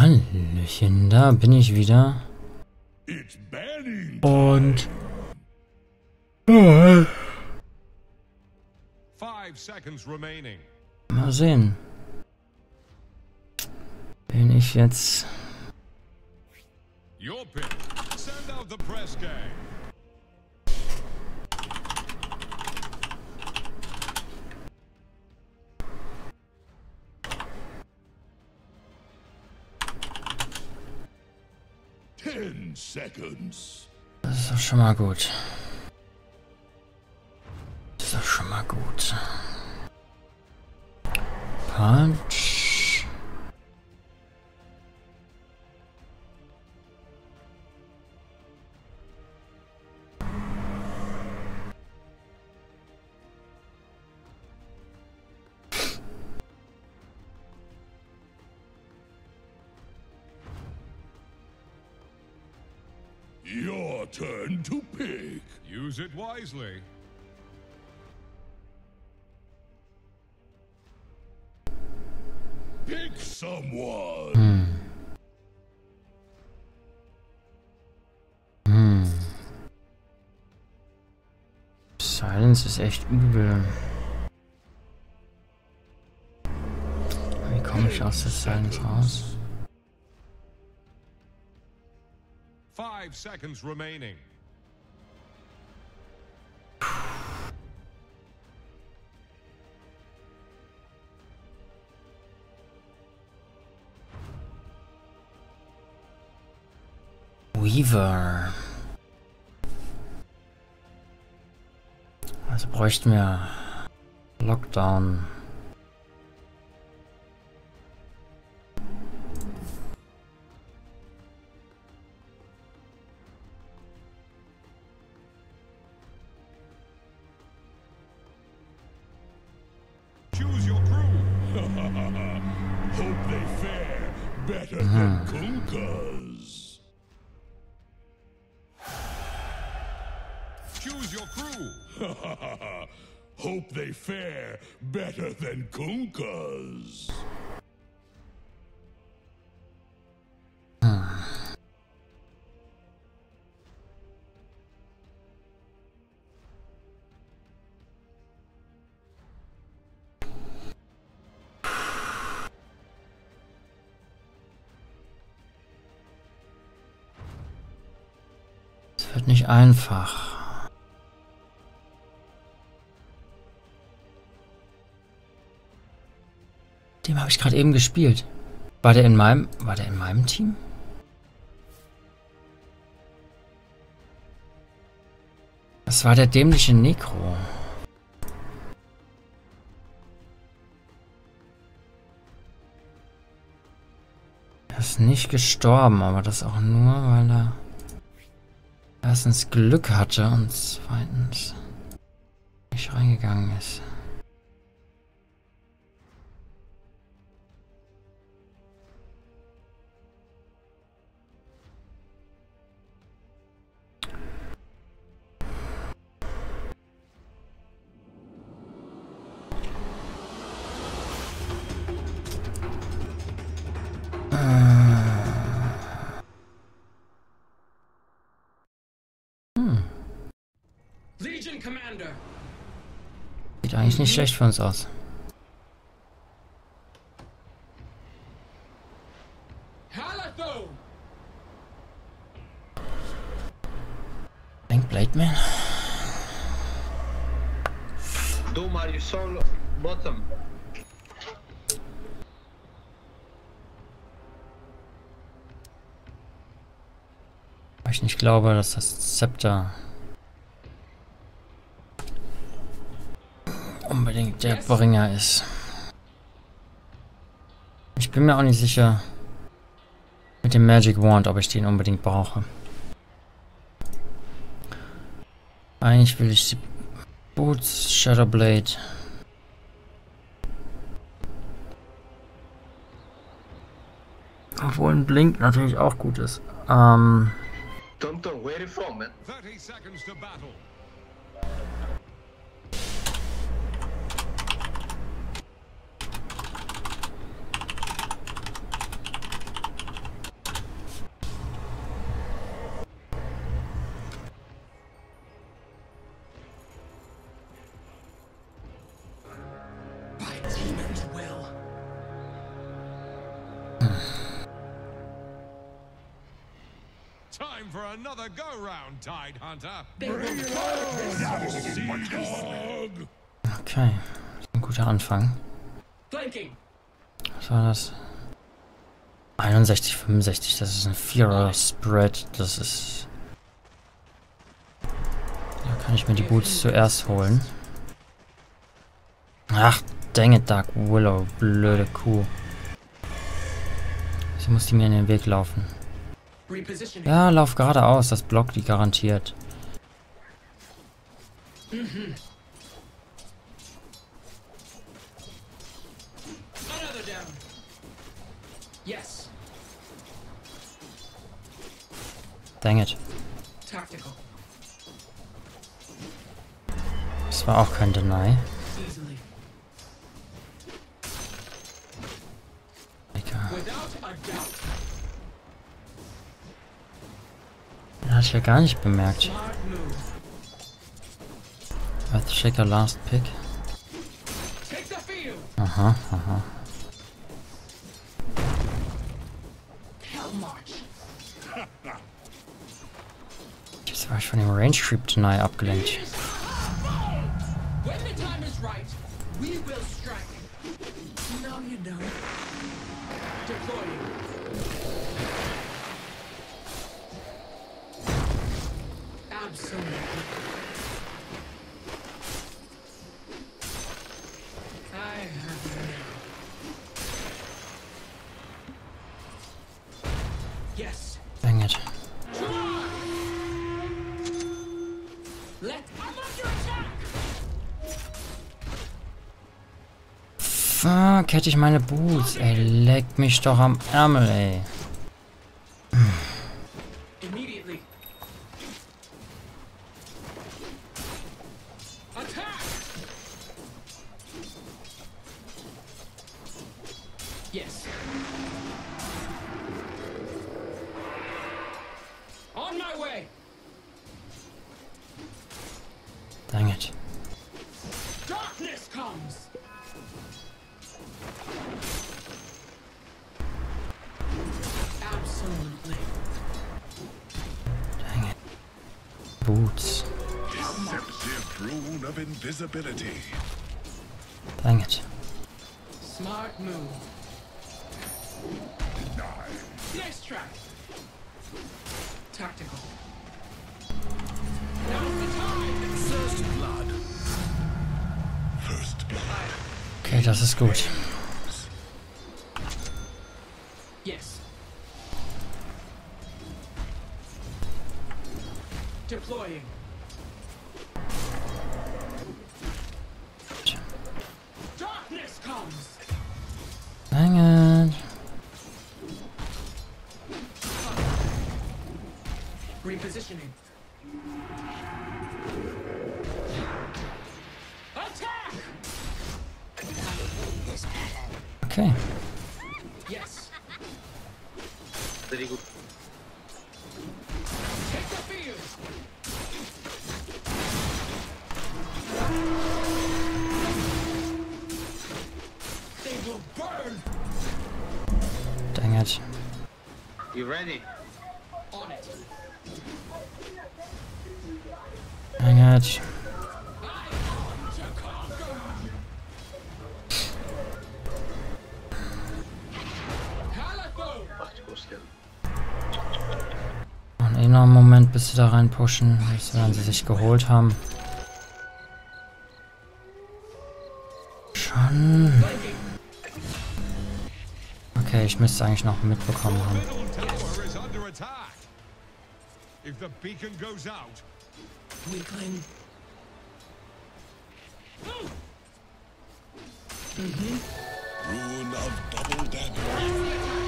Hallöchen, da bin ich wieder. Und... Mal sehen. Bin ich jetzt... Das ist doch schon mal gut. Das ist doch schon mal gut. Punch. Use it wisely. Pick someone. Hm. Hm. Silence ist echt übel. Wie komme ich aus der Silence raus? Five seconds remaining. Weaver. Also bräuchten wir Lockdown. Kunkkas. Es wird nicht einfach. Ich gerade eben gespielt. War der in meinem, war der in meinem Team? Das war der dämliche Necro. Er ist nicht gestorben, aber das auch nur, weil er erstens Glück hatte und zweitens nicht reingegangen ist. Nicht schlecht für uns aus. Denk Blade Man? Doom, are you solo? Bottom. Ich nicht glaube, dass das Zepter unbedingt der Bringer ist. Ich bin mir auch nicht sicher mit dem Magic Wand, ob ich den unbedingt brauche. Eigentlich will ich die Boots, Shadowblade. Obwohl ein Blink natürlich auch gut ist. Ähm, Tonton, where you from, man? 30 seconds to battle. Another go round, Tide Hunter. Okay. Ein guter Anfang. Flanking. Was war das? 61, 65, das ist ein Vierer-Spread. Das ist... Da kann ich mir die Boots zuerst holen. Ach, dang it, Dark Willow, blöde Kuh. Sie muss die mir in den Weg laufen. Ja, lauf geradeaus, das blockt die garantiert. Yes. Dang it. Das war auch kein Deny. Egal. Hatte ich ja gar nicht bemerkt. Earthshaker Last Pick. Aha, aha. Jetzt war ich von dem Range Creep Deny abgelenkt. Absolutely. Fuck, hätte ich meine Boots. Ey, leck mich doch am Ärmel, ey. Das ist gut. Yes. Deploying. Darkness comes! Dang it. Repositioning. Okay. Yes. Very good. Take the field! They will burn! Dang it. You ready? Sie da reinpushen. Das werden sie sich geholt haben. Schon. Okay, ich müsste eigentlich noch mitbekommen haben. Middle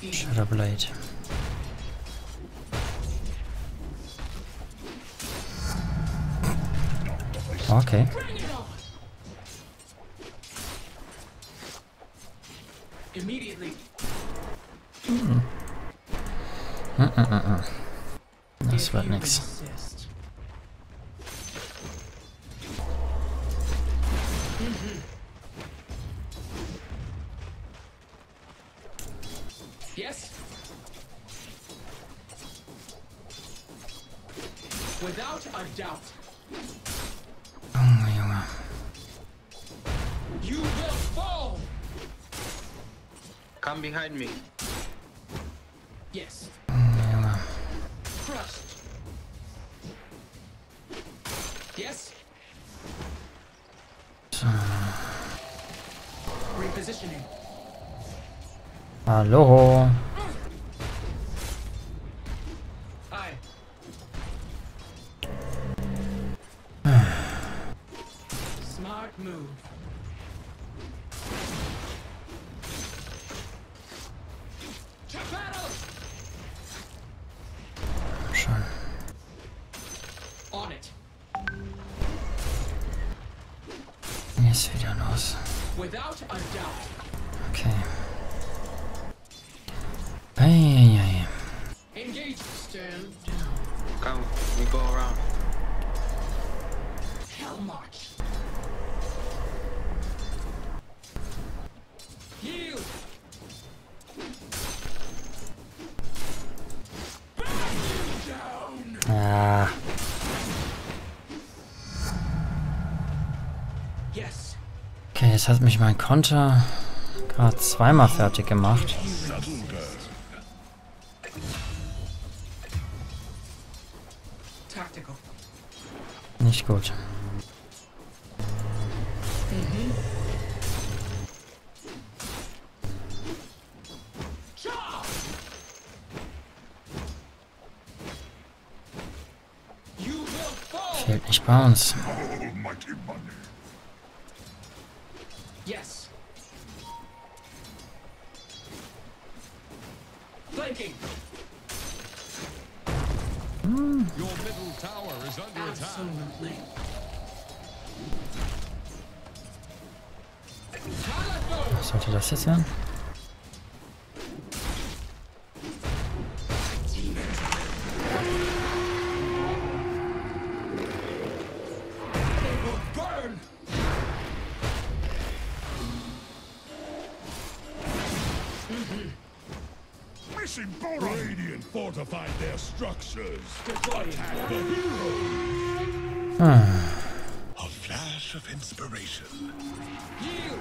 Shadow Blade. Okay. Bring it on! Immediately. Das wird nix. Insist. Come behind me. Yes. Junge, Junge. Crushed. Yes. Repositioning. Hallo. Aye. Smart move. Without a doubt. Okay. Eieiei. Engage. Stand down. Come, we go around. Hell march. Jetzt hat mich mein Konter gerade zweimal fertig gemacht. Nicht gut. Fehlt nicht bei uns. Yes. Flanking. Your middle tower is under attack. Absolutely. Calico. Was sollte fortified their structures. Deploying. The hero! A flash of inspiration. Yield.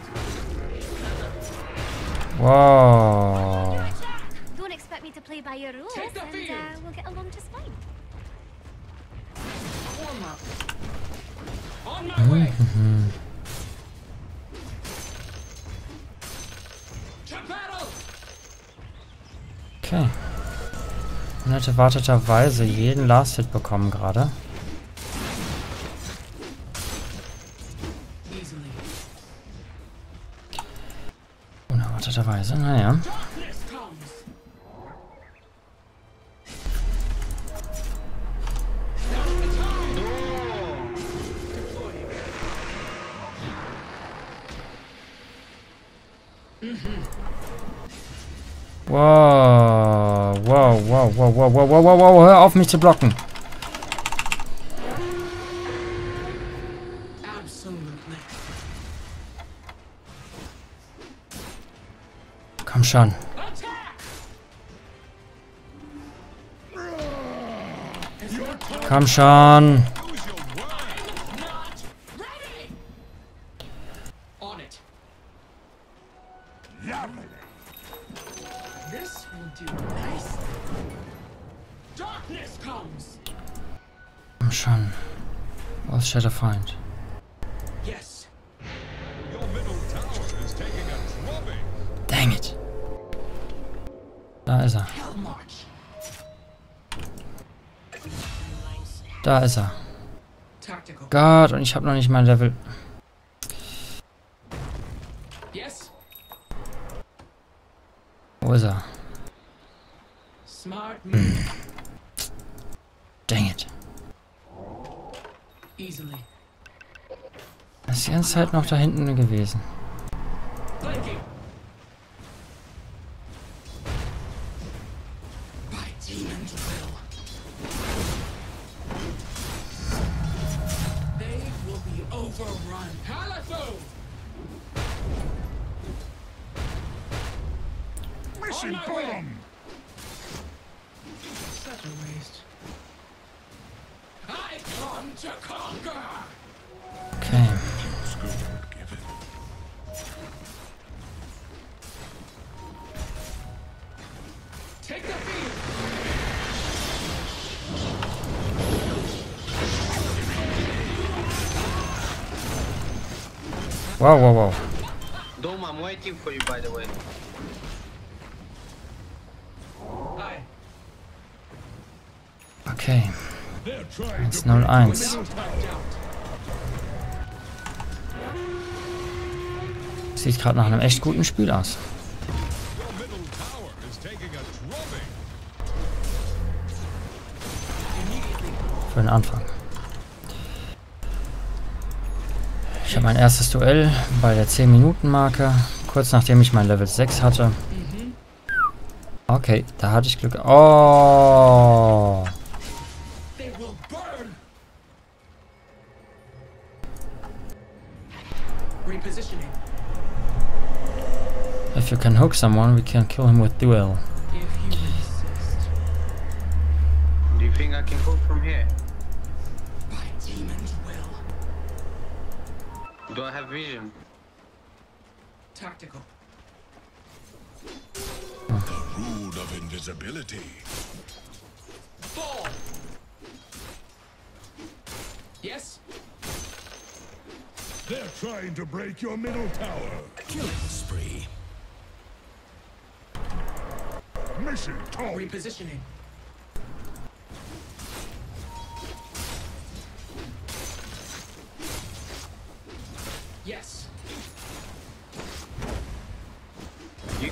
unerwarteterweise jeden Last-Hit bekommen gerade. Unerwarteterweise, naja. Wow wow, wow, wow, wow, wow, wow, wow, hör auf mich zu blocken. Komm schon. Komm schon. A drubbing. Dang it. Da ist er. Da ist er. Gott, und ich habe noch nicht mein Level. Yes. Wo ist er? Smart move. Dang it. Easily. Er ist die ganze Zeit noch da hinten gewesen. Wow, wow, wow. Dome, I'm waiting for you, by the way. Okay. They're trying to 1-0-1. Tapped out. Sieht gerade nach einem echt guten Spiel aus. Mein erstes Duell bei der 10-Minuten-Marke, kurz nachdem ich mein Level 6 hatte. Okay, da hatte ich Glück. Oh! If you can hook someone, we can kill him with duel. Do you think I can hook from here? Do I have vision? Tactical. The rule of invisibility. Fall. Yes. They're trying to break your middle tower. Killing spree. Mission complete. Repositioning.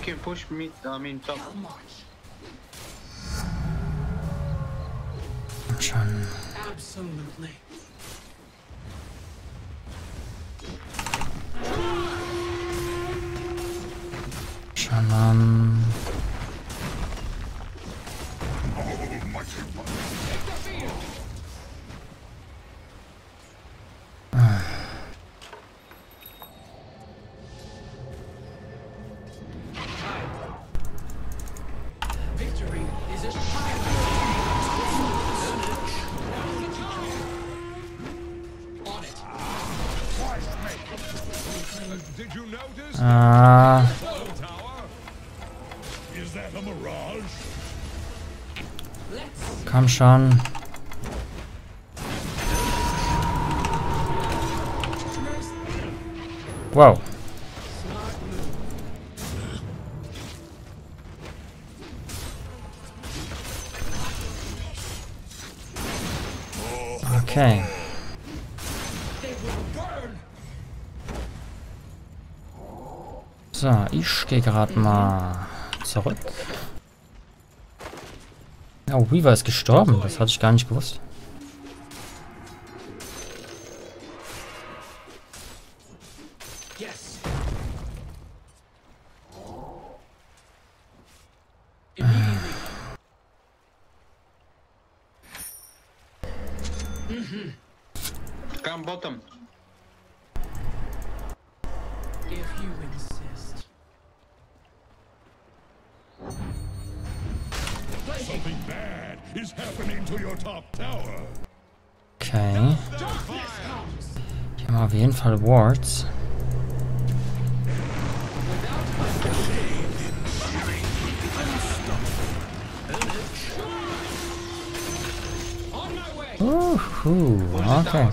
Can push me, I mean top. I'll march. Schon. Absolutely. Schon ähm, Schon. Wow. Okay. So, ich gehe gerade mal zurück. Oh, Weaver ist gestorben. Das hatte ich gar nicht gewusst. Okay. Hier haben wir auf jeden Fall Wards. Uhu, okay.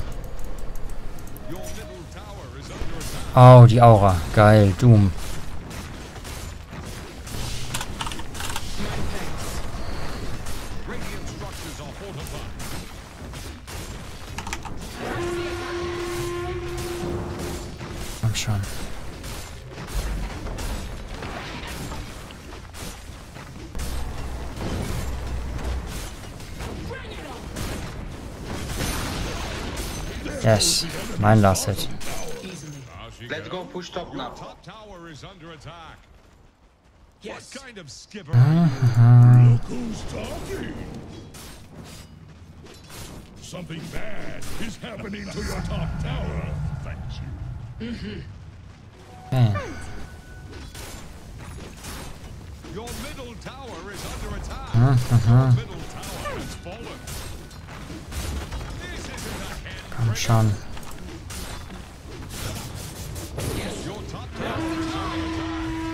Oh, die Aura. Geil, Doom. Yes, mein Last Hit. Easily. Let's go push top now. top tower is under attack. Yes. What kind of skipper are you? Uh-huh. Look who's talking. Something bad is happening to your top tower. Thank you. Mm-hmm. Okay. Your middle tower is under attack. Uh-huh. Your middle tower has fallen. This isn't a Komm schon.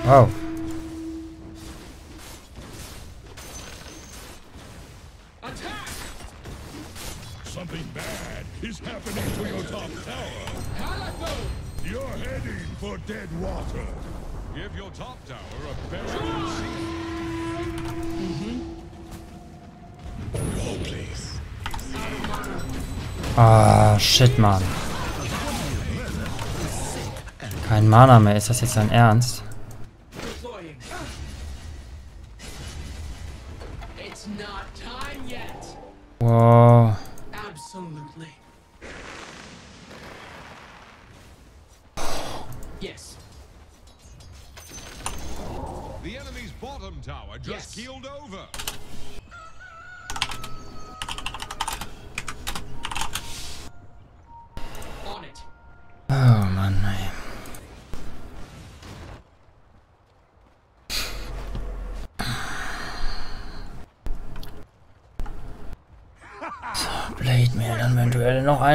Wow. Attack! Something bad is happening to your top tower. You're heading for dead water. Give your top tower a burial. Ah, shit, Mann. Kein Mana mehr. Ist das jetzt dein Ernst?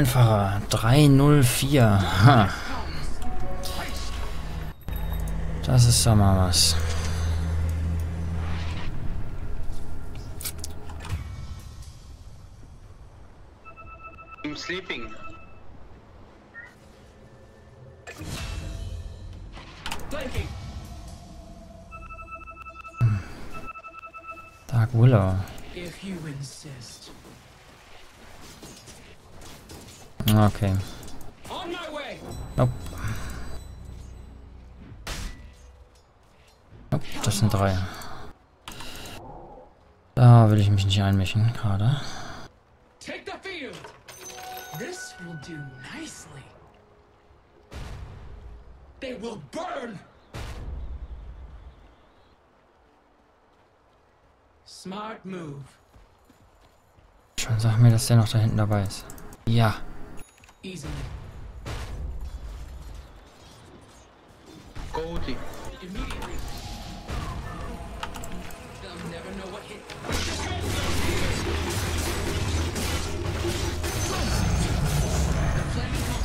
Einfacher. 304. Ha. Das ist doch mal was. I'm sleeping. Dark Willow. If you insist. Okay. Nope. Nope, das sind drei. Da will ich mich nicht einmischen, gerade. Take the field. This will do nicely. They will burn. Smart move. Schon sag mir, dass der noch da hinten dabei ist. Ja. Easily. Go ulti. Immediately. They'll never know what hit.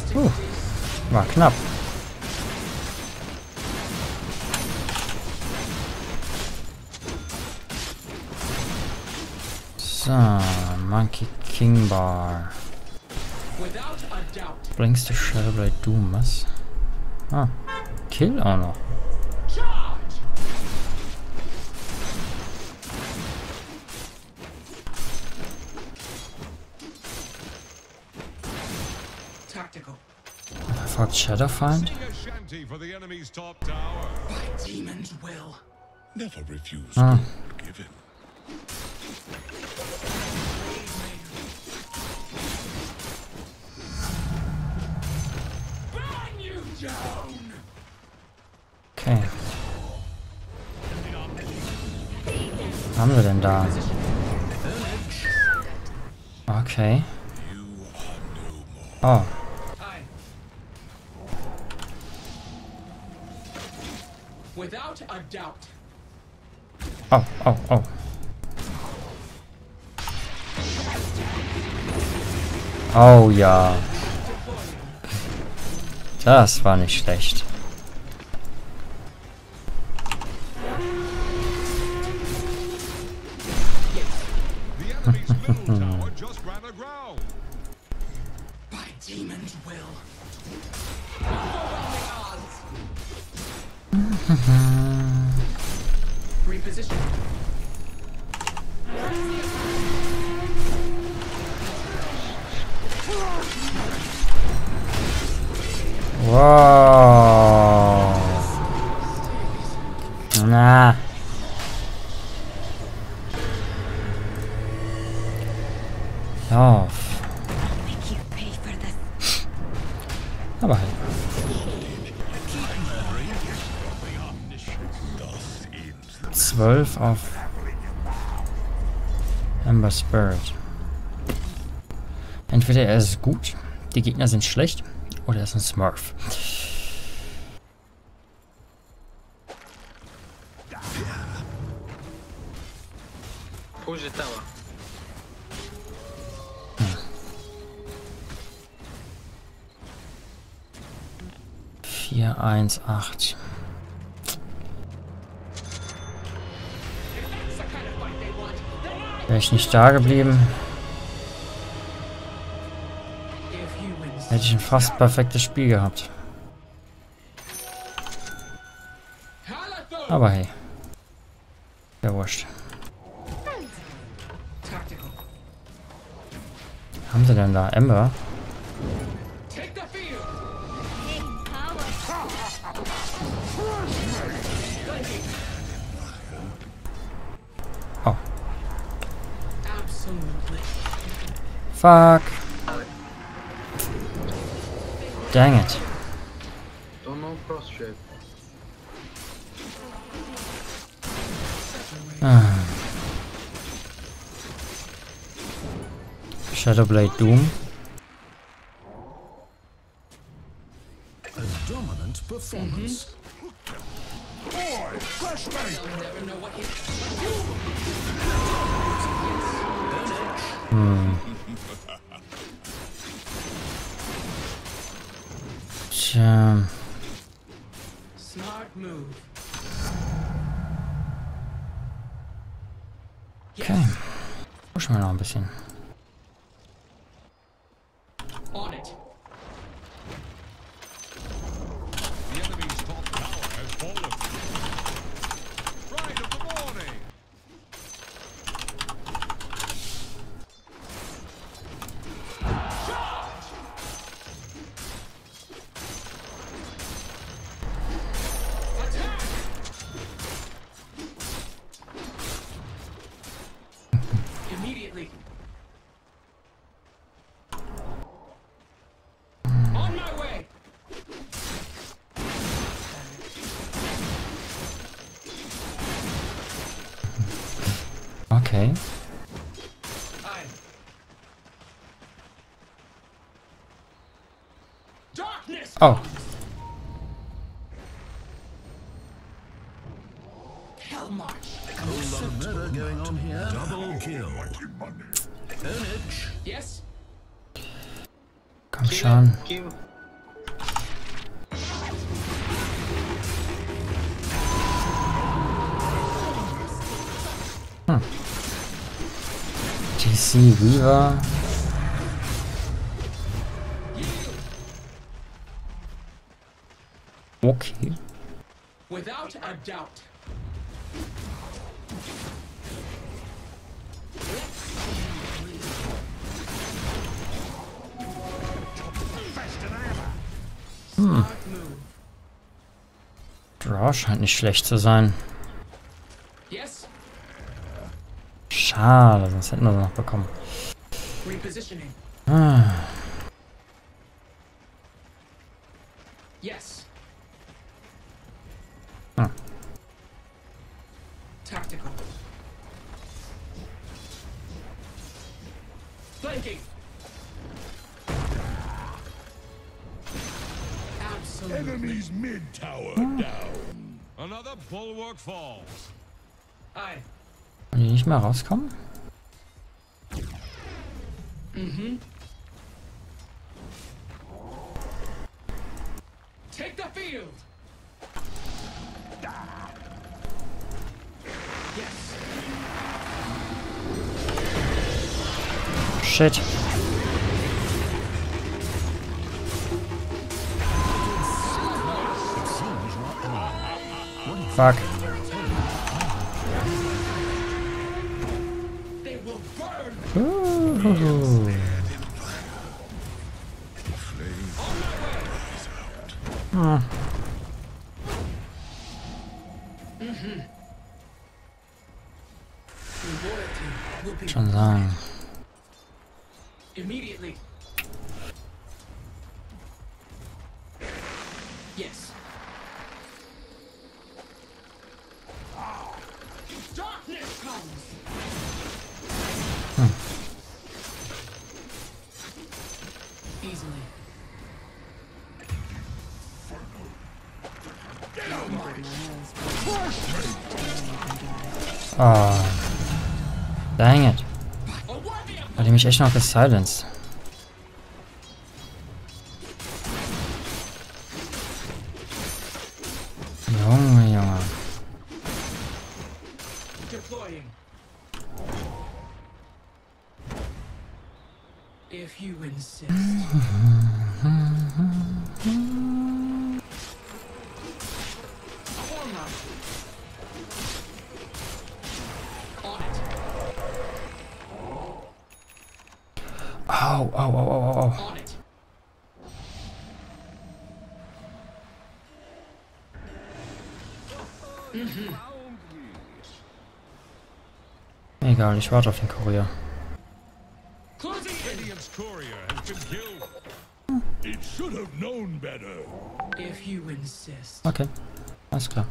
The Uh, war knapp. So, Monkey King Bar. without a doubt. Blinks to Shadowblade Doom, was? Ah, Kill auch noch. Charge! Tactical. Folgt Shadowfind? Sing denn da? Okay. Oh, Aye. Without a doubt. oh, oh, oh. Oh ja. Das war nicht schlecht. Reposition. Wow. Spirit. Entweder er ist gut, die Gegner sind schlecht, oder er ist ein Smurf. Hm. Vier, eins, acht. Ich nicht da geblieben, hätte ich ein fast perfektes Spiel gehabt. Aber hey. Ja, wurscht. Haben sie denn da? Ember? Fuck. Dang it. Don't know prostrate. Ah. Shadowblade Doom. A dominant performance. Boy, Yes. Komm schon. Give. DC Weaver. Doubt. Move. Draw scheint nicht schlecht zu sein. Yes. Schade, sonst hätten wir sie noch bekommen. Repositioning. Enemy's mid tower down. Another bulwark falls. Aye. wollen die nicht mehr rauskommen? Take the field. Yes. Shit. Fuck. They Easily. Oh. Dang it. Hat die mich echt noch gesilenced. Egal, ich warte auf den Kurier. Okay, alles klar.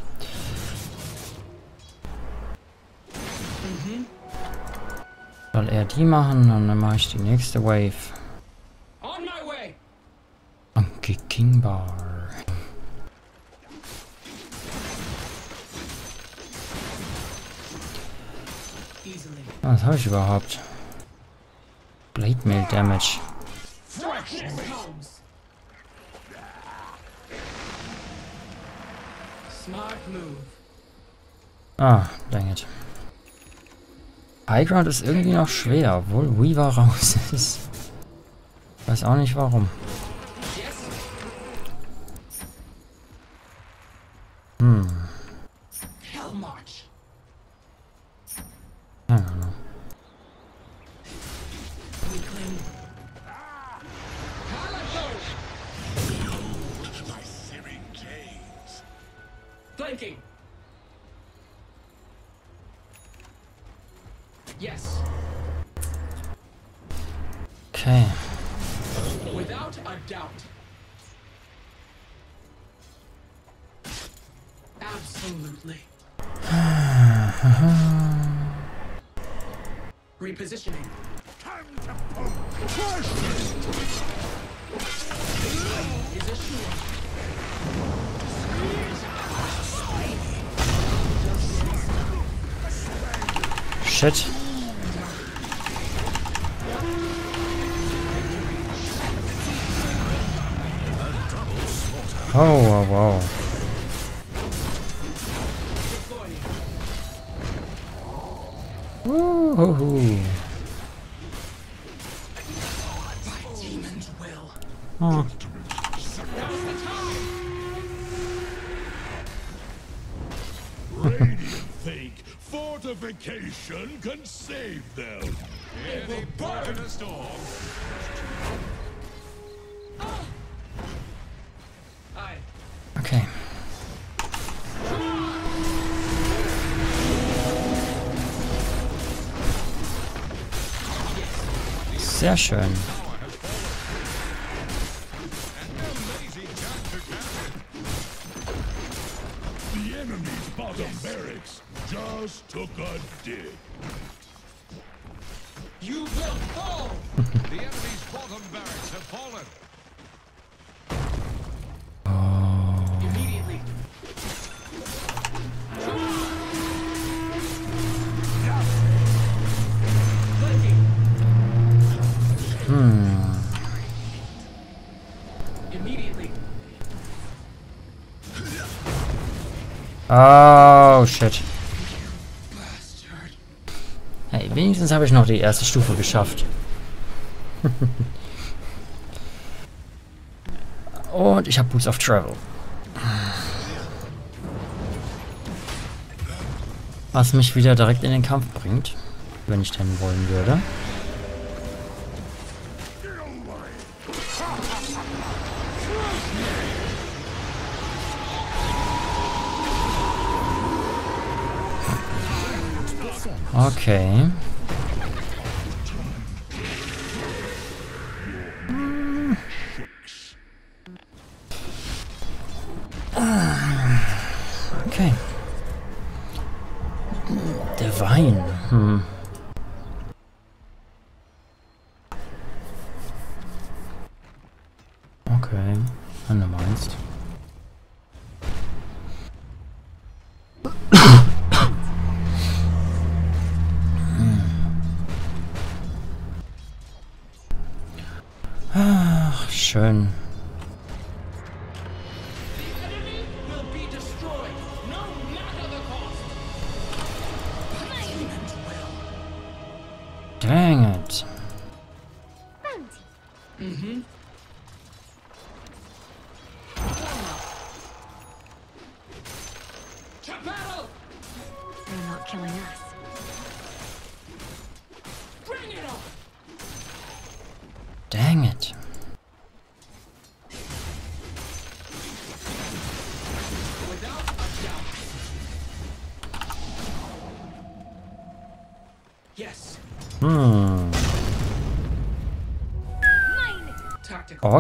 Soll er die machen, und dann mache ich die nächste Wave. On my way. Monkey King Bar. Was habe ich überhaupt? Blade Mail Damage. Ah, dang it. High Ground ist irgendwie noch schwer, obwohl Weaver raus ist. Weiß auch nicht warum. Shit. Oh, wow, wow. Sehr schön. Immediately. Oh, shit. Hey, wenigstens habe ich noch die erste Stufe geschafft. Und ich habe Boots of Travel. Was mich wieder direkt in den Kampf bringt, wenn ich denn wollen würde. Okay. estranho.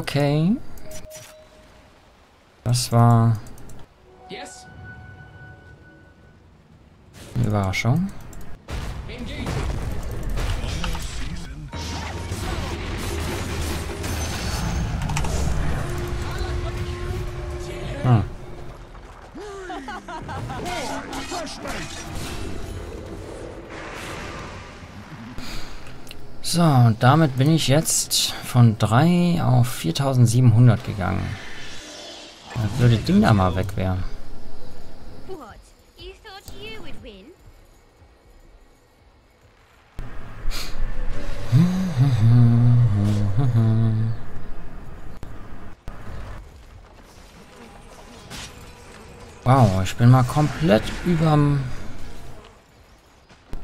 Okay. Das war Yes. eine Überraschung. Hm. So, und damit bin ich jetzt von 3 auf 4700 gegangen. Da würde Ding da mal weg win? Wow, ich bin mal komplett überm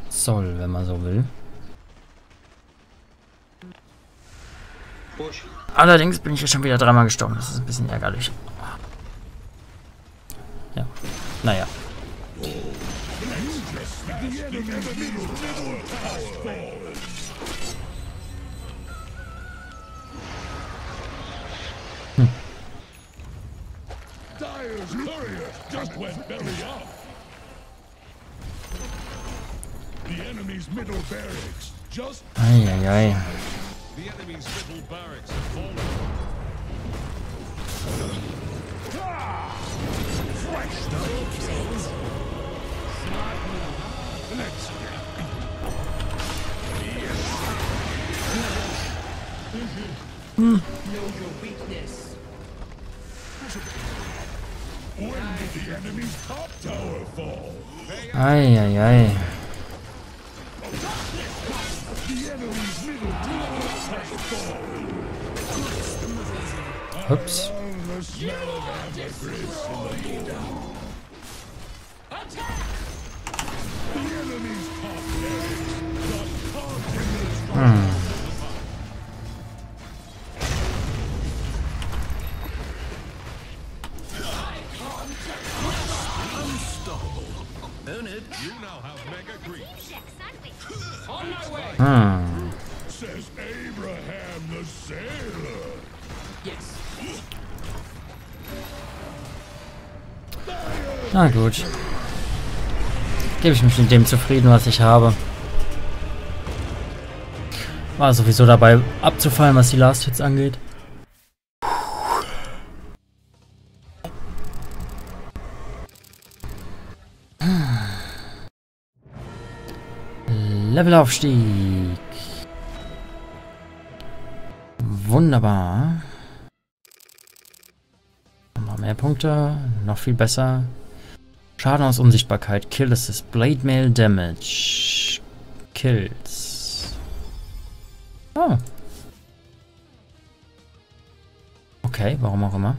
Zoll, wenn man so will. Allerdings bin ich jetzt schon wieder dreimal gestorben. Das ist ein bisschen ärgerlich. Ja. Naja. Up. The enemy's middle barracks just Eieiei. The enemy's middle barracks have fallen. Know your weakness. when did the enemy's top tower fall? Eieiei. The Hmm. way! Hm. says Abraham the sailor. Yes. Na gut. Gebe ich mich mit dem zufrieden, was ich habe. War sowieso dabei abzufallen, was die Last Hits angeht. Levelaufstieg. Wunderbar. Noch mehr Punkte, noch viel besser. Schaden aus Unsichtbarkeit, Kill Assist, Blade Mail Damage, Kills. Oh. Okay, warum auch immer.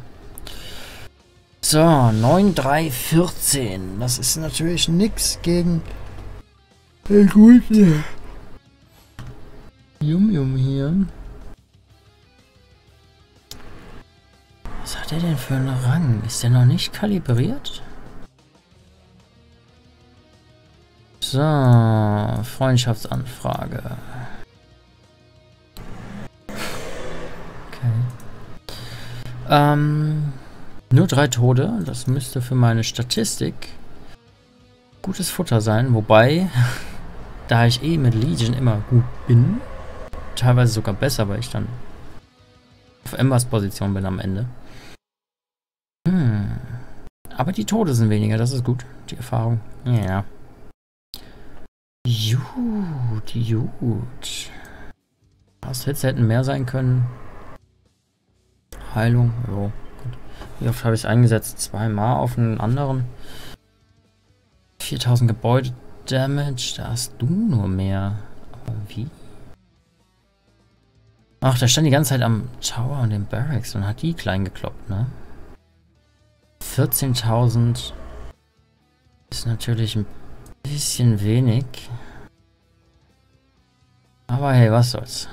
So, 9, 3, 14. Das ist natürlich nix gegen den guten Yum Yum hier. Was hat er denn für einen Rang? Ist der noch nicht kalibriert? So, Freundschaftsanfrage. Okay. Ähm, nur drei Tode. Das müsste für meine Statistik gutes Futter sein. Wobei, da ich eh mit Legion immer gut bin, teilweise sogar besser, weil ich dann auf Embers Position bin am Ende. Hm. Aber die Tode sind weniger, das ist gut. Die Erfahrung. Ja. Gut, gut. Fast Hits hätten mehr sein können. Heilung, jo. Gut. Wie oft habe ich es eingesetzt? Zweimal auf einen anderen. 4000 Gebäude Damage, da hast du nur mehr. Aber wie? Ach, der stand die ganze Zeit am Tower und den Barracks und hat die klein gekloppt, ne? 14.000 ist natürlich ein Bisschen wenig. Aber hey, was soll's.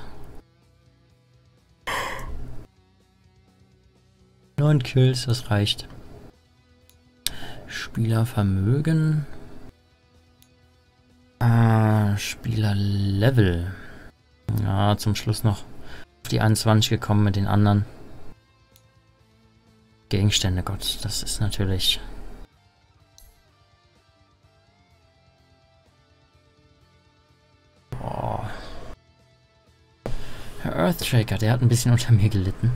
Neun Kills, das reicht. Spielervermögen. Ah, Spielerlevel. Ja, zum Schluss noch auf die 21 gekommen mit den anderen. Gegenstände, Gott, das ist natürlich... Earthshaker, der hat ein bisschen unter mir gelitten.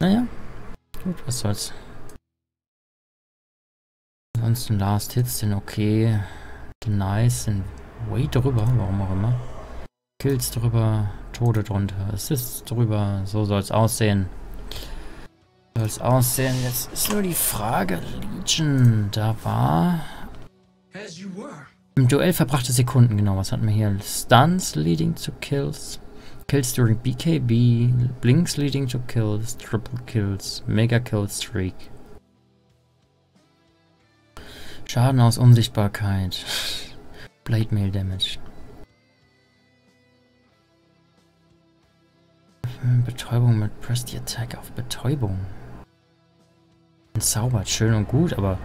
Naja, gut, was soll's. Ansonsten Last Hits sind okay. Nice sind way drüber, warum auch immer. Kills drüber, Tode drunter, Assists drüber, so soll's aussehen. Soll's aussehen. Jetzt ist nur die Frage, Legion, da war... As you were. Im Duell verbrachte Sekunden, genau, was hatten wir hier? Stuns leading to kills. Kills during BKB. Blinks leading to kills. Triple kills. Mega kill streak. Schaden aus Unsichtbarkeit. Blade Mail Damage. Betäubung mit Press the Attack auf Betäubung. Entzaubert, schön und gut, aber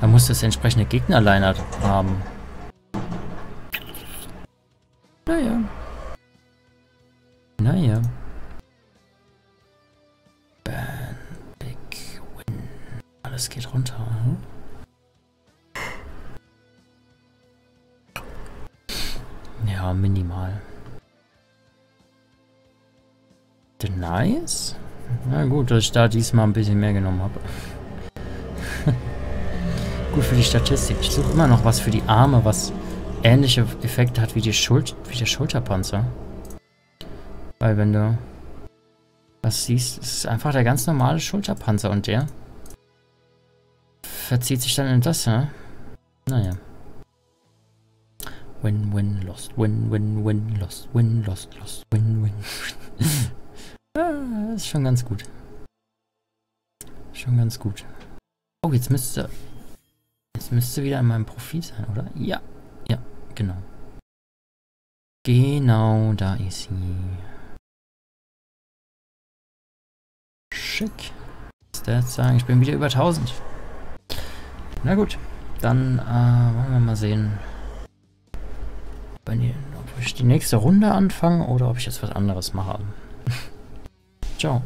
da muss das entsprechende Gegner-Line haben. Naja. Naja. Ban, Big Win. Alles geht runter. Hm? Ja, minimal. Nice? Na gut, dass ich da diesmal ein bisschen mehr genommen habe. gut für die Statistik. Ich suche immer noch was für die Arme, was ähnliche Effekte hat wie, die Schul wie der Schulterpanzer. Weil wenn du was siehst, ist es einfach der ganz normale Schulterpanzer und der verzieht sich dann in das, ne? Naja. Win, win, lost, win, win, win, lost, win, lost, lost, win, win. ah, ist schon ganz gut. Schon ganz gut. Oh, jetzt müsste... Jetzt müsste wieder in meinem Profil sein, oder? Ja, genau. Genau, da ist sie. Schick. Stats sagen, ich bin wieder über 1000. Na gut, dann äh, wollen wir mal sehen, ob ich die nächste Runde anfange oder ob ich jetzt was anderes mache. Ciao.